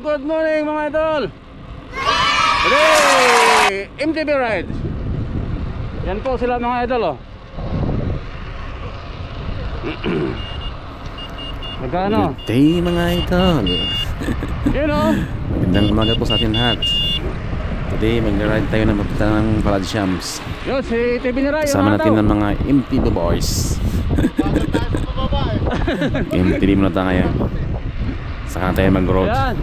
Good morning mga idol. Today, MTB ride Yan po sila mga idol oh. Nagkano? Good day mga idol. Yun oh. Magandang umaga po sa atin lahat. Today mag-ride tayo na papunta ng Palad Shams. Yun, si TV ni Ray Kasama natin ng mga MTV boys. MTV muna tayo ngayon Saka tayo mag-road. Yan,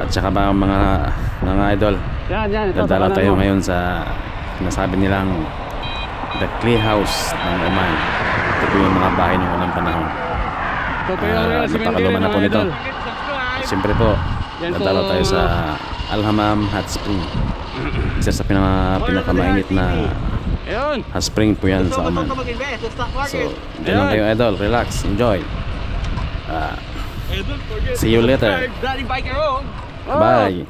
At saka ba ang mga mga idol yan, yan ito, Dadalaw sa tayo ngayon sa Sinasabi nilang The Clay House ng Oman. Ito po yung mga bahay ng unang panahon. Yung Ah, cemetery napakaluma na mga po nito. idol. Siyempre po. Dadalaw tayo sa Alhamam Hot Spring. Isa sa pinaka, pinakamainit na hot spring po yan sa Oman. So, dyan lang kayo idol, relax, enjoy. Ah, See you later. Oh, Bye.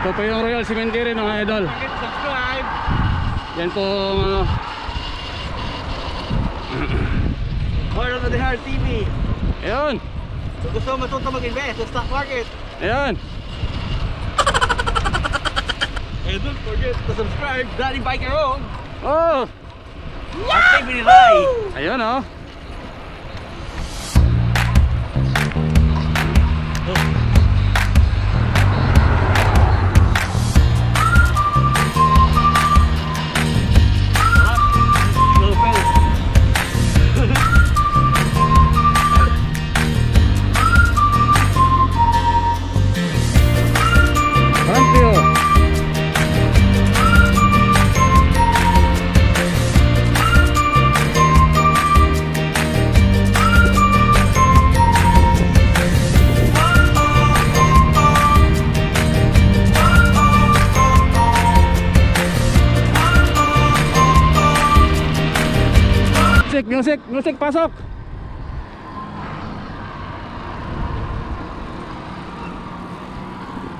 Ito po yung Royal Cemetery mga idol. Subscribe. Yan po ano. Heart of the Heart TV. Ayun Kung gusto mo matuto mag-invest sa stock market, Ayun eh, don't forget to subscribe. Daddy Biker Road. Oh. Rai. Ayun oh. Thank Music, music, pasok!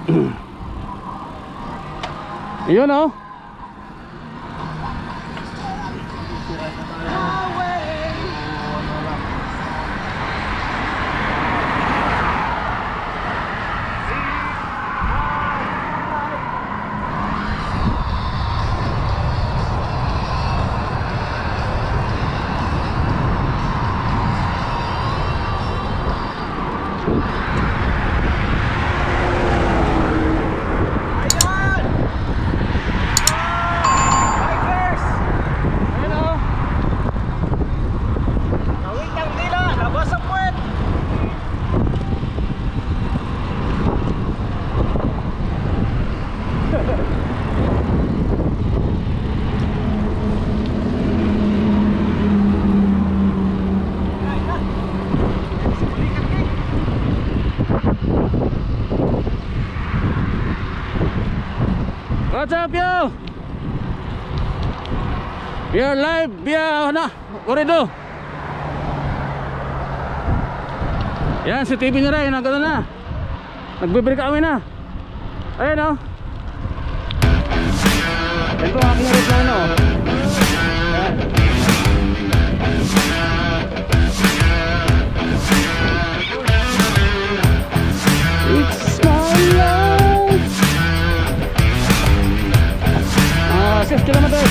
Yun oh. Bikers! Ayun oh. Tawid ng dila, labas ang puwet. What's up yo? We are live via na, Orido. Yan si TV ni Ray, nagano na. Nagbe-break kami na. Ayun oh. Yan po ang aking aeroplano. Yan. 6 kilometers.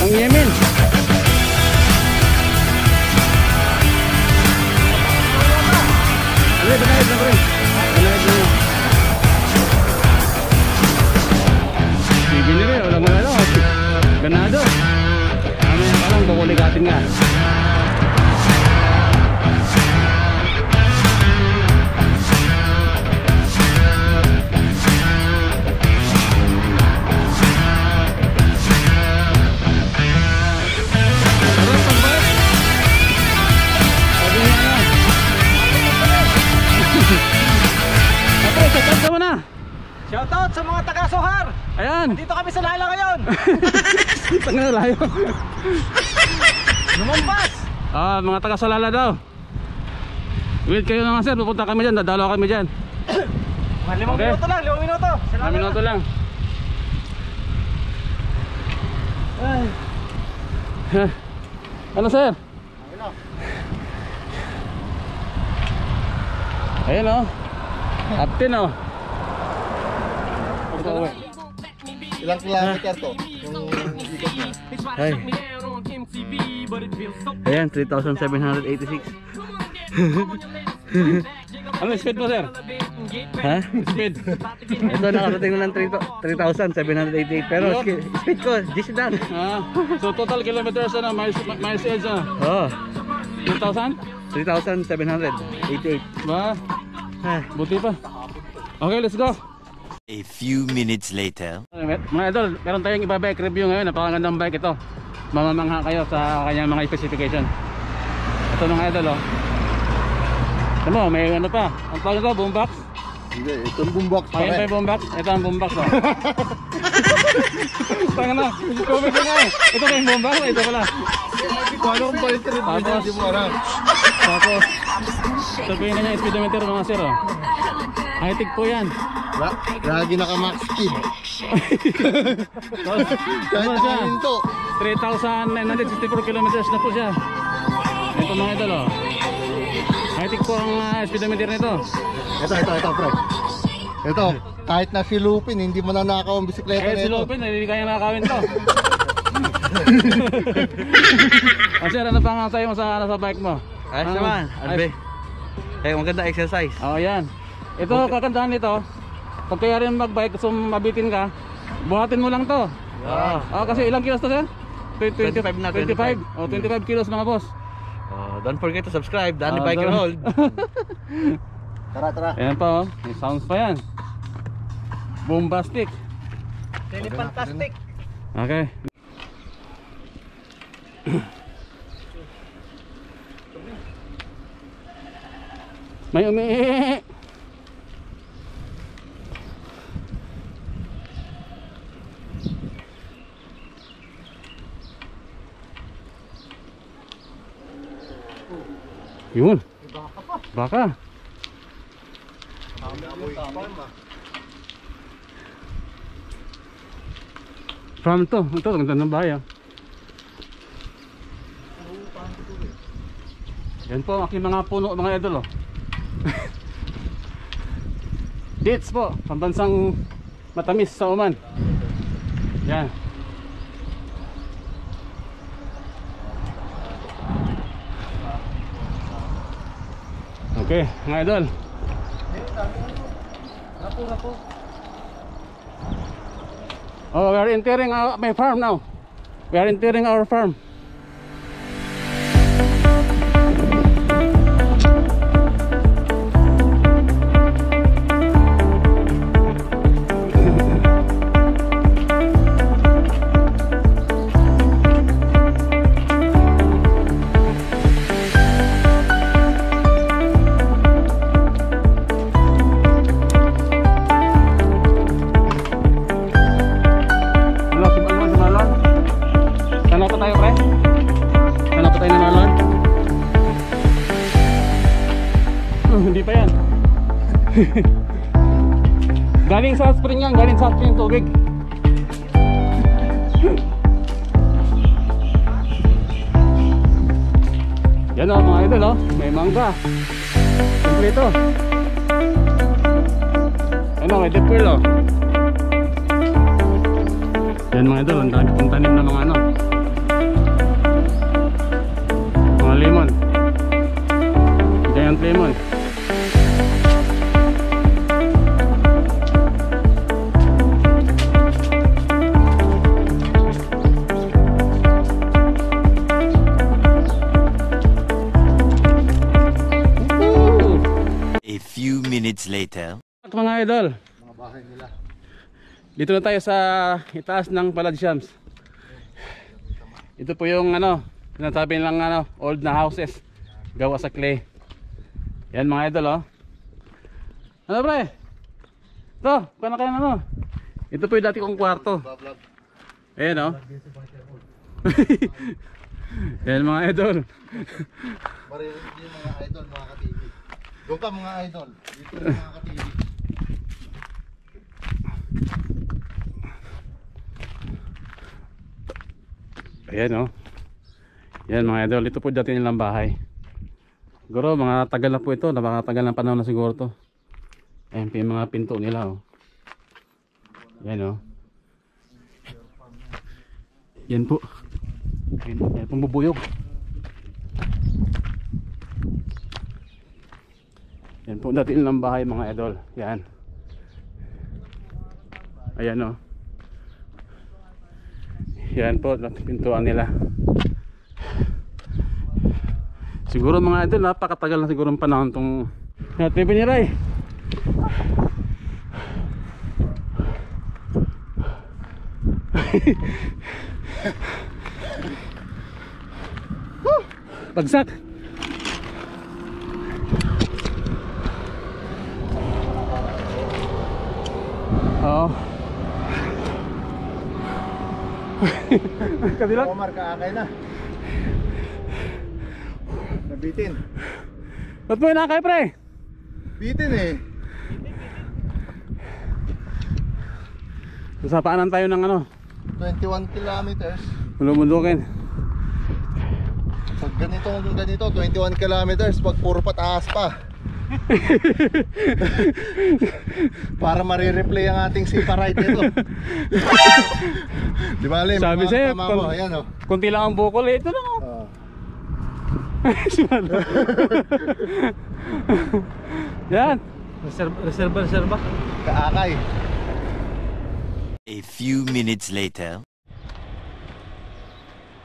Ang Yemen. Saan? Dito kami sa Lala ngayon. Tanga na layo. Lumampas. Ah, mga taga Salala daw. Wait kayo na nga sir, pupunta kami dyan, dadalaw kami dyan. Mga limang Okay. minuto lang, limang minuto. Sa Mga Lala. minuto lang. Ay. Ha. Ano sir? Ayun o. Captain o. Ilang kilometer to? Yung ikot niya. Ay. Ayan, 3,786. ano speed mo sir? Ha? Speed. Ito nakarating na ng 3,788 pero speed ko, 10 lang. Ah, so total kilometers ano, miles, miles edge ano? Oo, 2,000? 3,788. Ba? Ah, Buti pa. Okay, let's go. A few minutes later. Mga idol, meron tayong iba bike review ngayon. Napakagandang bike ito. Mamamangha kayo sa kanyang mga specification. Ito mga idol oh. Ito mo, may ano pa. Ang tawag ito, boombox. Hindi, itong boombox pa Ayan pa rin. yung boombox. Ito ang boombox oh. Tanga na, comment na nga eh. Ito ba yung boombox? Ito pala. Paano kung balik rin? Tapos- Hindi mo alam. Tapos, ito po yung kanyang speedometer mga sir oh. High-tech po yan. Ra- Lagi naka max speed. Kahit ang to. 3,964 kilometers na po siya. Ito mga idol oh. High-tech po ang ah, speedometer nito. Ito, ito, ito, pre. Ito, kahit na si Lupin, hindi mo nanakaw ang bisikleta Eh si nito. Lopin, hindi kaya nakakawin to. ah, sir, ano pa nga sa'yo mo sa, ano, sa bike mo? Ayos Ano? naman, Albe. Ayos. Eh, maganda exercise. Oo, yan. Ito, kagandahan nito, pag kaya rin magbike, gusto mabitin ka, buhatin mo lang to. Oo. Ah, kasi ilang kilos to, sir? 20, 25 na, 25. Oh, 25 kilos mga boss. Oh, don't forget to subscribe, Danny Ah, Bike and doon. Hold. Tara, tara. Ayan pa, oh. May sounds pa yan. Bombastic. Really fantastic. Okay. May umi Yun. Baka. From to. Ito, ang ganda ng bahay ah. Yan po ang aking mga puno mga idol oh. Dates po, pambansang matamis sa Oman. Yan. Okay, mga idol. Oh, we are entering our, my farm now. We are entering our farm. Yan, galing sa spring yung tubig. Yan o, mga idol o. May mangga. Kompleto. Ano, may dipwheel o. Yan mga idol, ang dami pong tanim na mga ano Mga lemon Giant lemon Woo! Later. At mga idol Mga bahay nila. Dito na tayo sa itaas ng Palladiums. Ito po yung ano, sinasabi nilang ano, old na houses gawa sa clay. Yan mga idol oh. Ano pre? Ito, kung kayo ano? Ito po yung dati kong kwarto. Ayan o. Ayan mga idol. Maririnig yung mga idol, mga ka-TV. Doon ka mga idol. Dito yung mga ka-TV. Ayan o. Yan mga idol. Ito po dati nilang bahay. Siguro mga tagal na po ito. Napakatagal ng panahon na siguro to. Ayan po yung mga pinto nila o. Yan o. Yan po. Yan, yan pong bubuyog. Yan po dati nilang bahay mga idol. Yan. Ayan o. Yan po, pintuan nila. Siguro mga idol, napakatagal na siguro ang panahon tong natin piniray. Bagsak. Oo. Kabila. Omar, kaakay na. Nabitin. Ba't mo inakay pre? Bitin eh. Usapaanan tayo ng ano, 21 kilometers. mulumudukin. Pag ganito, ganito, 21 kilometers, pag puro pataas pa. Para marireplay ang ating sipa ride nito. Di ba, Lim? Sabi sa'yo, mo, ayan oh. Kunti lang ang bukol eh. Ito lang oh. Oh. Yan. Reserva, reserva, reserva. Kaakay. A few minutes later.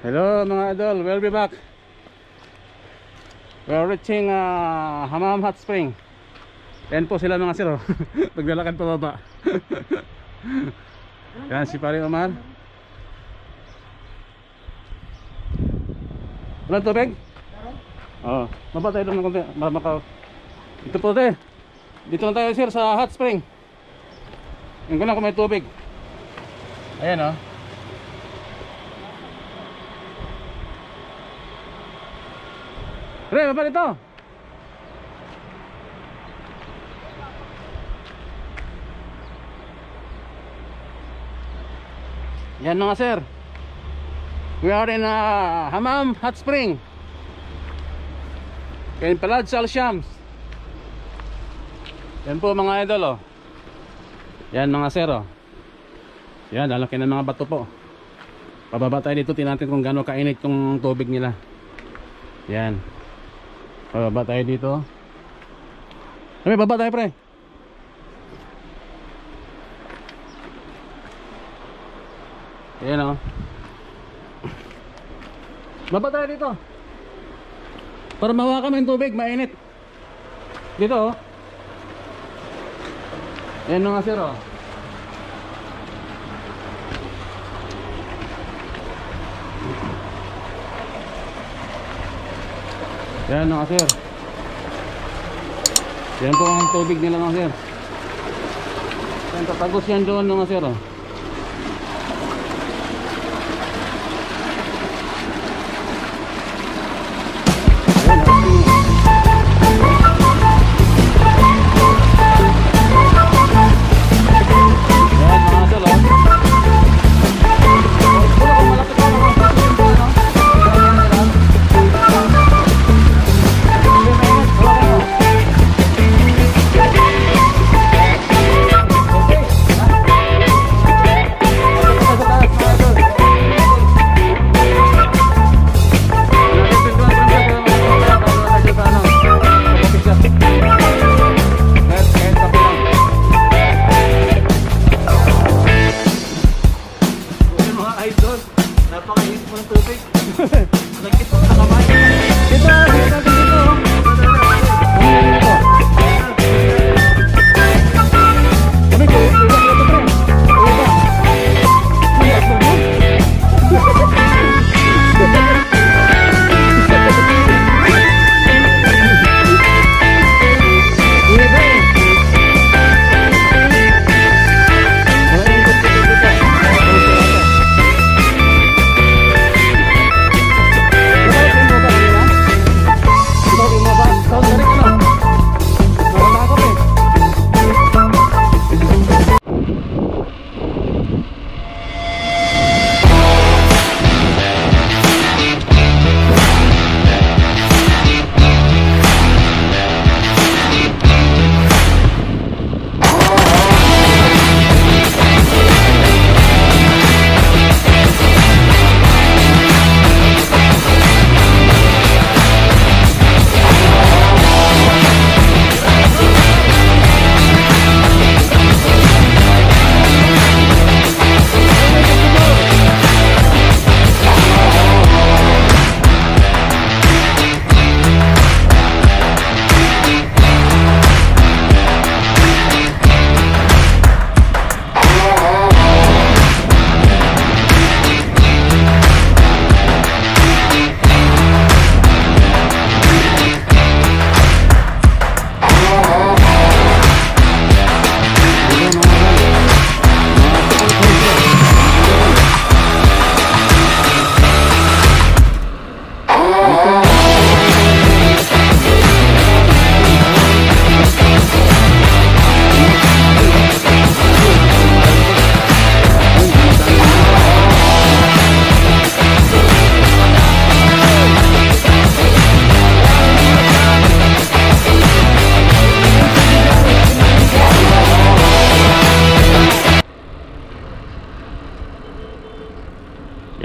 Hello mga idol, we'll be back. We're reaching uh, Hamam Hot Spring. Yan po sila mga sir. oh. Naglalakad pa baba. Yan si Pare Omar. Walang tubig? Oo. Oh, baba tayo lang ng konti. Maka... Ito po tayo. Dito lang tayo sir sa hot spring. Yung ko lang kung may tubig. Ayan oh. Pre, baba dito. Yan mga sir. We are in uh, Hamam Hot Spring. In Palad Shams. Yan po mga idol oh. Yan mga sir oh. Yan, lalaki ng mga bato po. Pababa tayo dito, tingnan natin kung gaano kainit yung tubig nila. Yan. Pababa tayo dito. Kami, baba tayo pre. Ayan o. Baba tayo dito. Para mahawakan mo yung tubig, mainit. Dito o. Ayan mga sir o. Yan mga sir. Yan po ang tubig nila mga sir. Yan tatagos yan doon mga sir. Oh.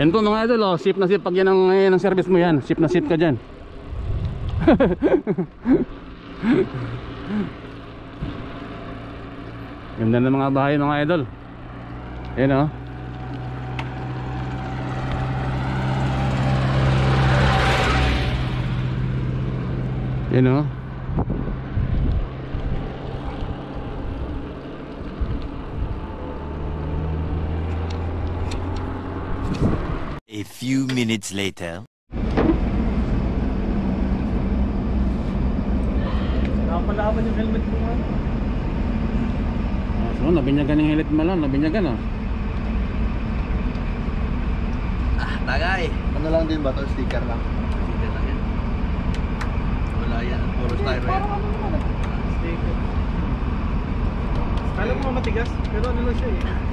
Yan po mga idol, oh, sip na sip pag yan ang, yan ang service mo yan. Sip na sip ka dyan. Ganda ng mga bahay mga idol. Yan oh. Yan oh. A few minutes later. Nakapalaban yung helmet mo nga. Ah, so, nabinyagan yung helmet mo lang, nabinyagan oh. Tagay. Ano lang din ba to? Sticker lang. Sige lang yan. Wala yan. Puro styro yan. Sticker. Kala mo matigas, pero ano lang siya eh.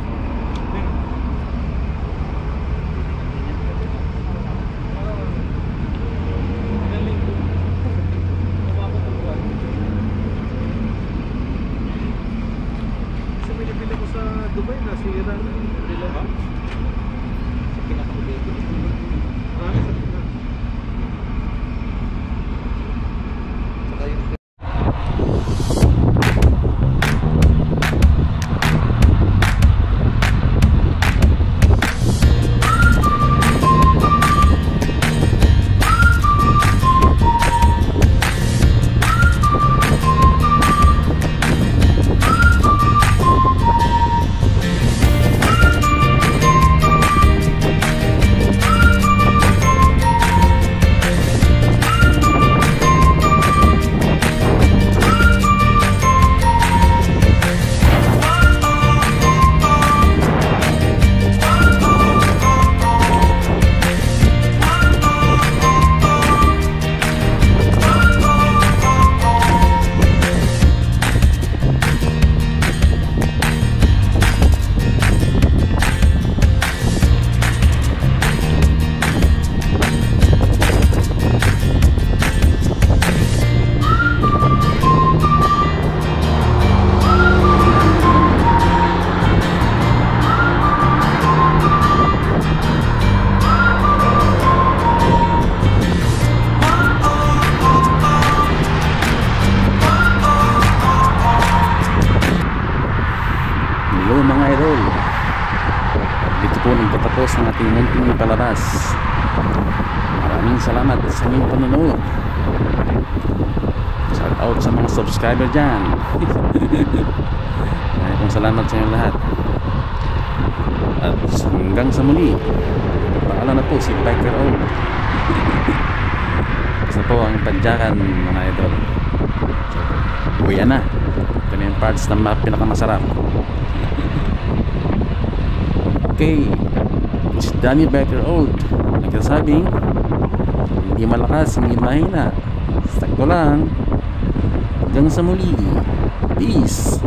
Ating munting palabas. Maraming salamat sa inyong panonood. Shout out sa mga subscriber dyan. Maraming salamat sa inyong lahat. At hanggang sa muli. Pangalan na po si Biker O. Isa po ang tadyakan mga idol. Uwi na. Ito na yung parts na ma- pinakamasarap. Okay, si Danny Becker Old Nagsasabing Hindi malakas, hindi mahina Sakto lang. Hanggang sa muli. Peace